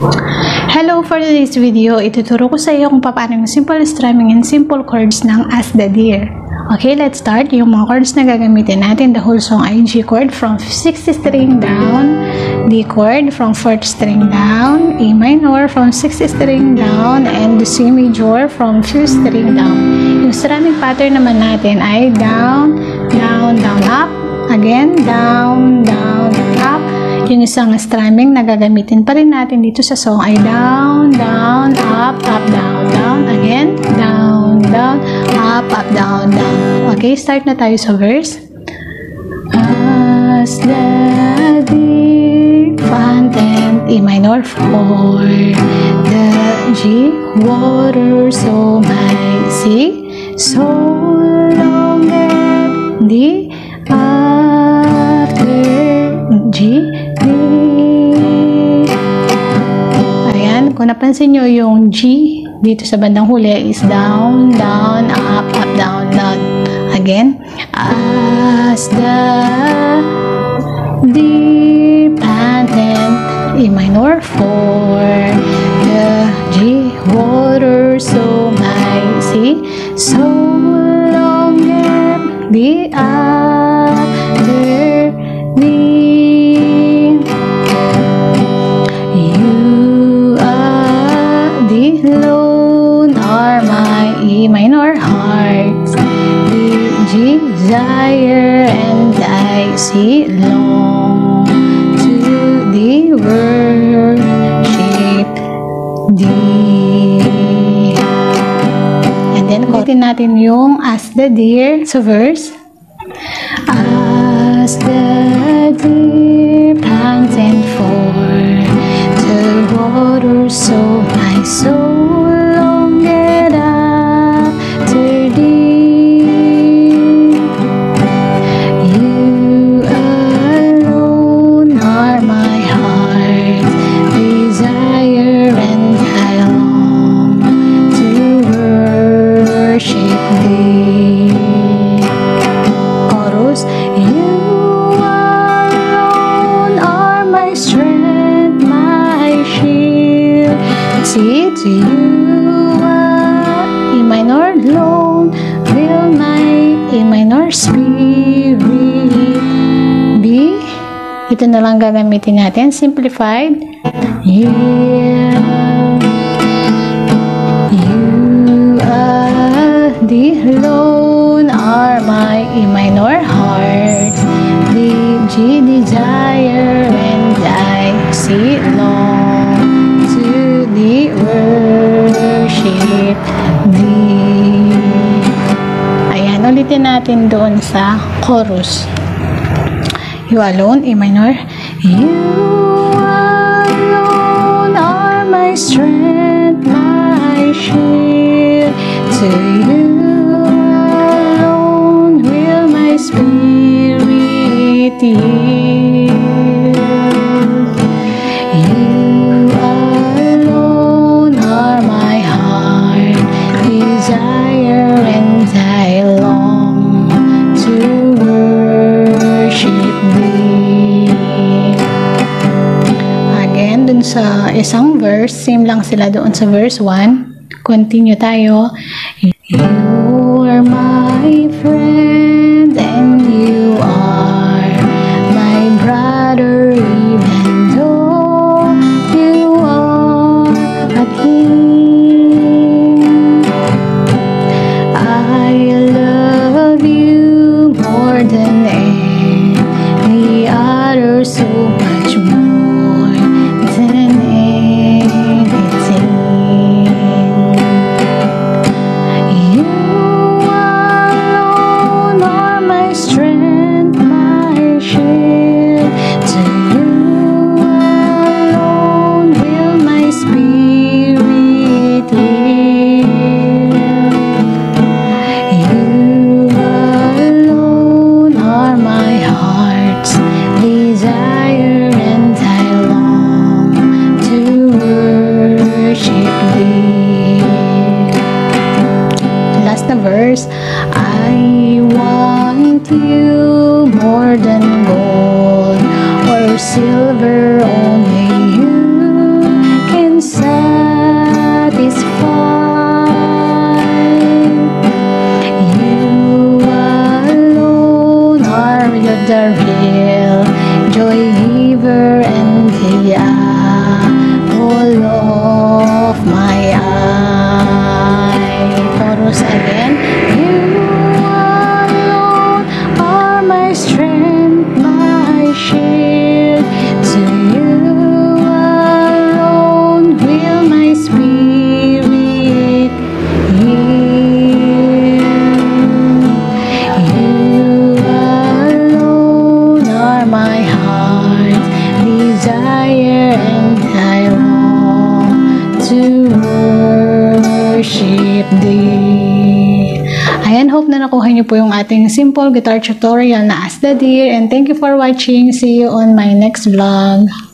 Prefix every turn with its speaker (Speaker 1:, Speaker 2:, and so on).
Speaker 1: Hello! For today's video, ituturo ko sa iyo kung paano yung simple strumming and simple chords ng As the Deer. Okay, let's start. Yung mga chords na gagamitin natin, the whole song ay G chord from 6th string down, D chord from 4th string down, A minor from 6th string down, and the C major from 5th string down. Yung strumming pattern naman natin ay down, down, down, up, again, down, down, yung isang strumming na gagamitin pa rin natin dito sa song. Ay down, down, up, up, down, down, again, down, down, up, up, down, down. Okay, start na tayo sa verse. As the deep fountain, E minor 4, the G water so C, so long and D napansin nyo yung G dito sa bandang huli is down, down, up, up, down, down. Again, as the deep patent E minor 4 desire and I see long to the worship thee. And then, kulitin natin yung as the deer sa verse. As the deer pants and for the water so my soul See to you, uh, E minor alone, will my E minor spirit be. Ito na lang gagamitin natin, simplified. Yeah. You are the alone are my E minor heart, the G desire, and I see long the worship thee. Ayan, ulitin natin doon sa chorus. You alone, E minor. You alone are my strength, my shield. To you alone will my spirit yield. Again, dun sa isang verse, same lang sila doon sa verse 1. Continue tayo. You are my friend and you are my brother even though you are a king. I love you more than any I want you more than gold or silver, only you can satisfy. D. Ayan, hope na nakuha niyo po yung ating simple guitar tutorial na As the Deer and thank you for watching. See you on my next vlog.